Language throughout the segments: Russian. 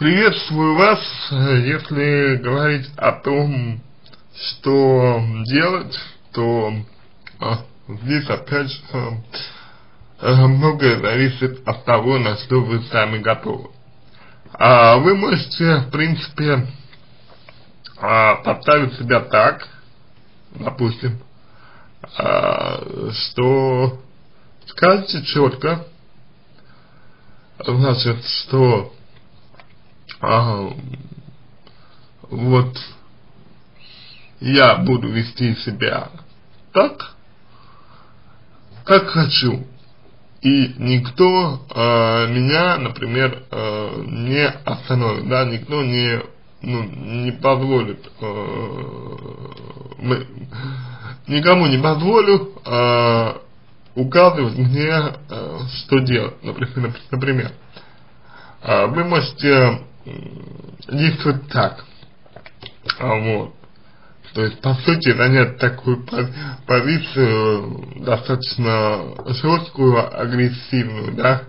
приветствую вас, если говорить о том, что делать, то а, здесь опять же а, многое зависит от того, на что вы сами готовы. А вы можете, в принципе, а, поставить себя так, допустим, а, что скажете четко, значит, что а, вот я буду вести себя так, как хочу. И никто э, меня, например, э, не остановит, да, никто не, ну, не позволит, э, мы, никому не позволю э, указывать мне, э, что делать, например, например. Э, вы можете действовать так, а, вот, то есть, по сути, занять такую позицию достаточно жесткую, агрессивную, да.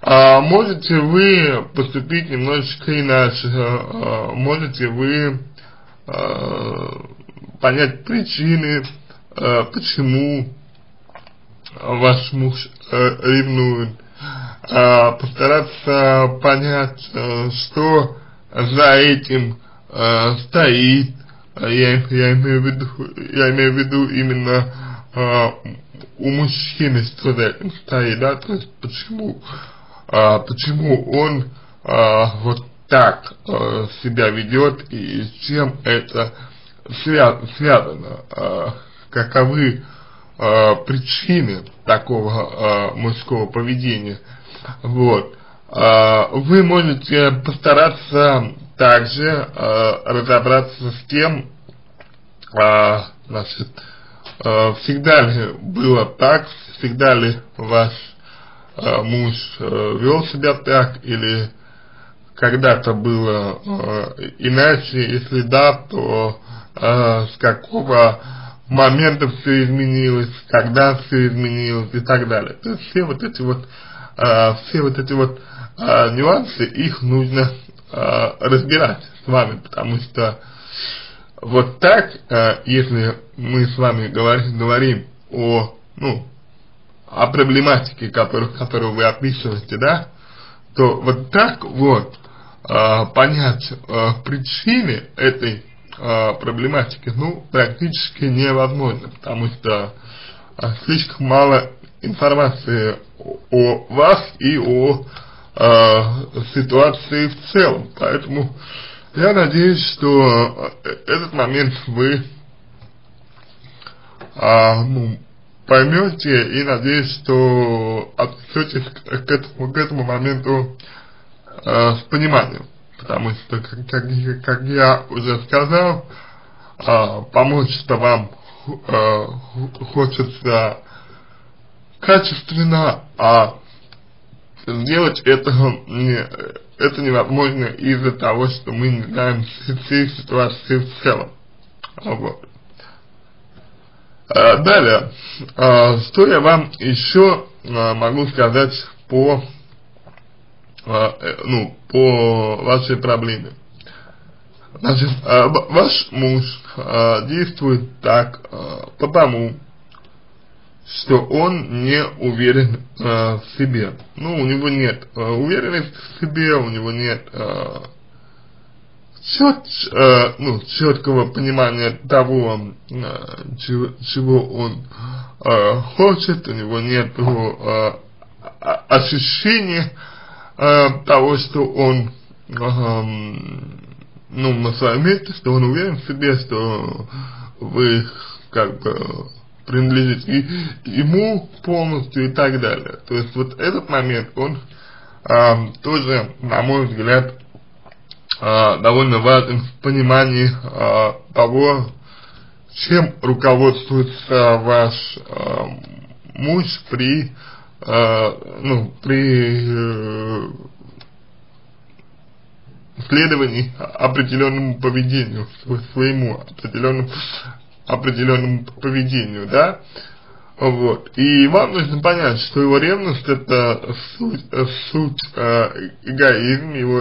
А можете вы поступить немножечко иначе, а, можете вы а, понять причины, а, почему ваш муж ревнует, постараться понять, а, что за этим а, стоит, а я, я имею в виду, я имею в виду именно у мужчины что за этим стоит, да, то есть почему, почему он вот так себя ведет и с чем это свя связано, каковы причины такого мужского поведения, вот. А, вы можете постараться также э, разобраться с тем, э, значит, всегда ли было так, всегда ли ваш муж э, вел себя так, или когда-то было иначе, если да, то с какого момента все изменилось, когда все изменилось и так далее. То есть все вот эти вот, э, все вот эти вот э, нюансы, их нужно э, разбирать с вами, потому что вот так, э, если мы с вами говорим, говорим о, ну, о проблематике, которую, которую вы описываете, да, то вот так вот э, понять э, причины этой э, проблематики, ну, практически невозможно, потому что э, слишком мало информации о вас и о э, ситуации в целом. Поэтому я надеюсь, что э, этот момент вы э, ну, поймете и надеюсь, что отнесетесь к этому, к этому моменту э, с пониманием. Потому что, как, как, как я уже сказал, э, помочь-то вам э, хочется качественно, а сделать это, не, это невозможно из-за того, что мы не знаем всей ситуации в целом. Вот. А, далее, а, что я вам еще а, могу сказать по, э, ну, по вашей проблеме. Значит, ваш муж действует так, потому что он не уверен э, в себе. Ну, у него нет э, уверенности в себе, у него нет э, чет, э, ну, четкого понимания того, э, чего, чего он э, хочет, у него нет э, ощущения э, того, что он э, ну, на своем месте, что он уверен в себе, что вы как бы принадлежит и ему полностью и так далее. То есть вот этот момент, он а, тоже, на мой взгляд, а, довольно важен в понимании а, того, чем руководствуется ваш а, муж при, а, ну, при э, следовании определенному поведению, своему определенному определенному поведению, да, Вот. И вам нужно понять, что его ревность это суть, э, суть э, эгоизм, его,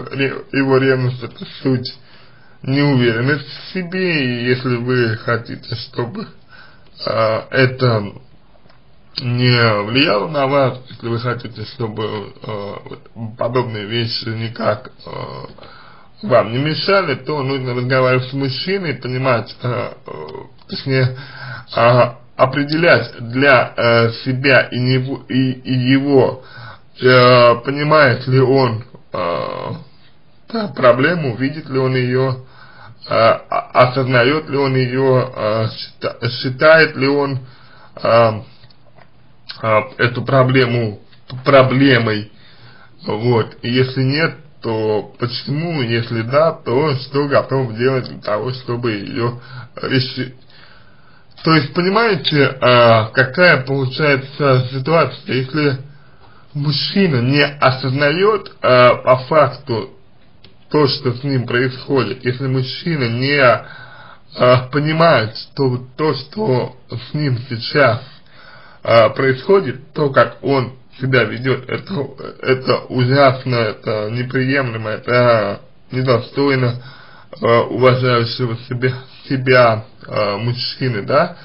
его ревность это суть неуверенность в себе, и если вы хотите, чтобы э, это не влияло на вас, если вы хотите, чтобы э, подобные вещи никак э, вам не мешали, то нужно разговаривать с мужчиной, понимать, э, э, точнее, э, определять для э, себя и, него, и, и его, э, понимает ли он э, проблему, видит ли он ее, э, осознает ли он ее, э, считает ли он э, э, эту проблему проблемой, вот, и если нет, то почему, если да, то что готов делать для того, чтобы ее решить. То есть, понимаете, э, какая получается ситуация, если мужчина не осознает э, по факту то, что с ним происходит, если мужчина не э, понимает, что то, что с ним сейчас происходит, то, как он себя ведет, это, это ужасно, это неприемлемо, это недостойно э, уважающего себя, себя э, мужчины, да,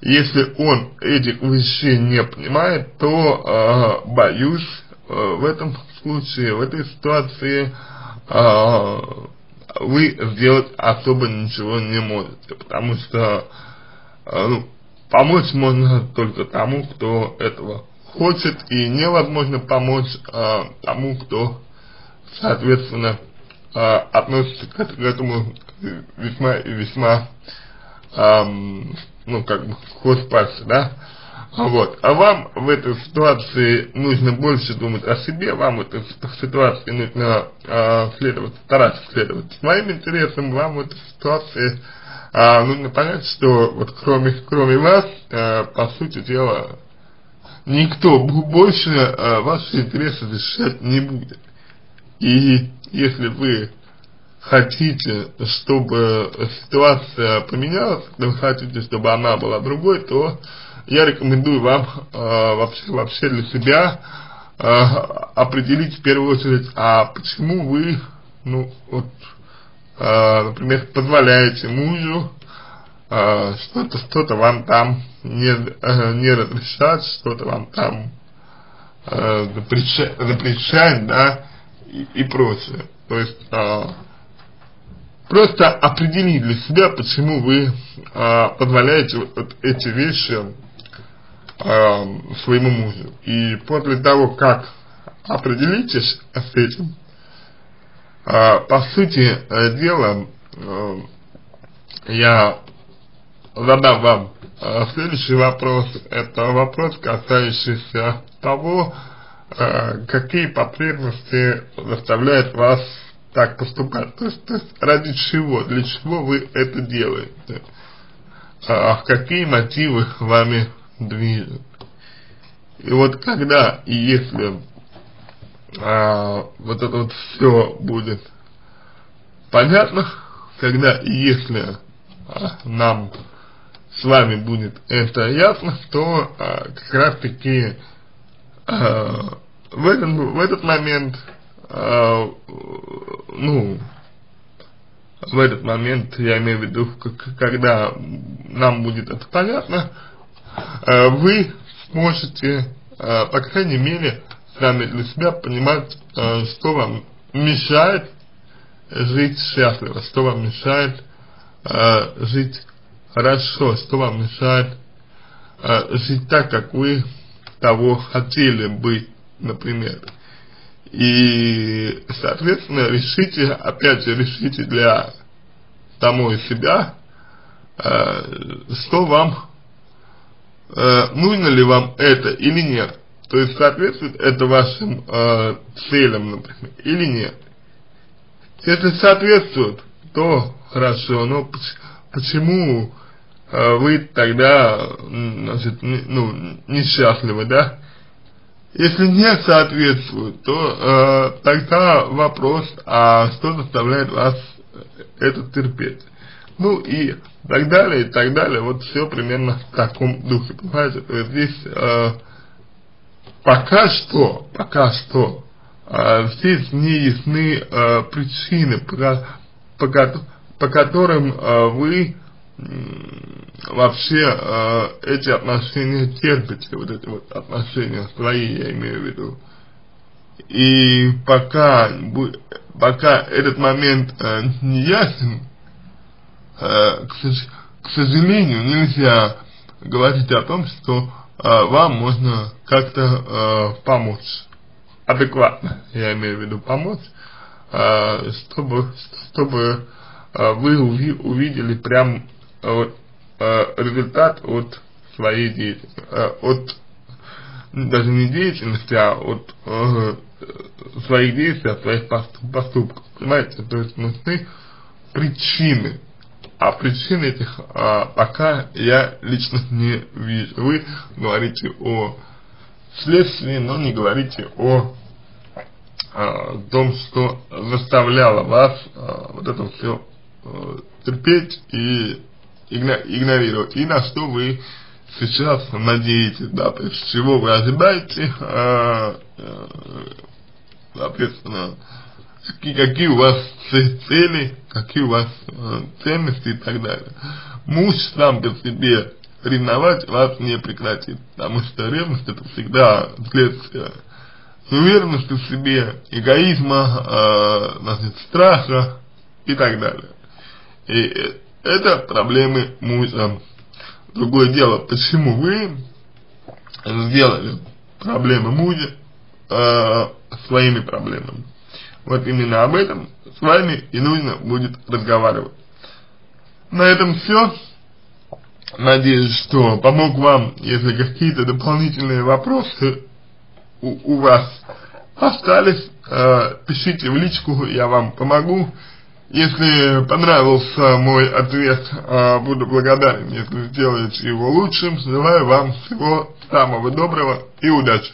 если он этих вещей не понимает, то э, боюсь, э, в этом случае, в этой ситуации э, вы сделать особо ничего не можете, потому что э, ну, помочь можно только тому, кто этого хочет, и невозможно помочь э, тому, кто, соответственно, э, относится к, этому весьма и весьма, э, ну, как бы, хвост да, вот. А вам в этой ситуации нужно больше думать о себе, вам в этой ситуации нужно э, следовать, стараться следовать своим интересам, вам в этой ситуации э, нужно понять, что вот кроме, кроме вас, э, по сути дела, никто больше э, ваши интересы защищать не будет. И если вы хотите, чтобы ситуация поменялась, если вы хотите, чтобы она была другой, то я рекомендую вам э, вообще, вообще для себя э, определить в первую очередь, а почему вы, ну, вот, э, например, позволяете мужу э, что-то, что-то вам там не, э, не разрешать, что-то вам там э, запрещать, да, и, и прочее. То есть, э, просто определить для себя, почему вы э, позволяете вот эти вещи э, своему мужу. И после того, как определитесь с этим, э, по сути э, дела, э, я задам вам следующий вопрос. Это вопрос, касающийся того, э, какие потребности заставляют вас так поступать. То есть, то есть ради чего, для чего вы это делаете. Э, какие мотивы вами движет. И вот когда и если а, вот это вот все будет понятно, когда и если а, нам с вами будет это ясно, то а, как раз таки а, в, этот, в этот момент, а, ну, в этот момент, я имею в виду, когда нам будет это понятно, Э, вы сможете, э, по крайней мере, сами для себя понимать, э, что вам мешает жить счастливо, что вам мешает жить хорошо, что вам мешает жить так, как вы того хотели быть, например. И, соответственно, решите, опять же, решите для самой себя, что вам э, нужно ли вам это или нет. То есть соответствует это вашим э, целям, например, или нет. Если соответствует, то хорошо, но почему э, вы тогда, значит, ну, несчастливы, да? Если не соответствует, то э, тогда вопрос, а что заставляет вас это терпеть? ну и так далее, и так далее, вот все примерно в таком духе, понимаете, то есть здесь э, пока что, пока что, э, здесь не ясны э, причины, по, по, по которым э, вы вообще э, эти отношения терпите, вот эти вот отношения свои, я имею в виду. И пока, пока этот момент э, не ясен, э, к, к сожалению, нельзя говорить о том, что э, вам можно как-то э, помочь. Адекватно, я имею в виду помочь, э, чтобы, чтобы э, вы увидели прям результат от своей деятельности, э, от даже не деятельности, а от э, своих действий, от своих поступков. Понимаете, то есть нужны причины. А причин этих а, пока я лично не вижу. Вы говорите о следствии, но не говорите о а, том, что заставляло вас а, вот это все а, терпеть и игнорировать. И на что вы сейчас надеетесь, да, то есть чего вы ожидаете, а, а, соответственно, какие, какие у вас цели, какие у вас а, ценности и так далее. Муж сам по себе ревновать вас не прекратит, потому что ревность это всегда следствие неуверенности в себе, эгоизма, э, значит, страха и так далее. И это проблемы мужа. Другое дело, почему вы сделали проблемы мужа э, своими проблемами. Вот именно об этом с вами и нужно будет разговаривать. На этом все. Надеюсь, что помог вам, если какие-то дополнительные вопросы у, у вас остались, э, пишите в личку, я вам помогу. Если понравился мой ответ, а, буду благодарен, если сделаете его лучшим. Желаю вам всего самого доброго и удачи.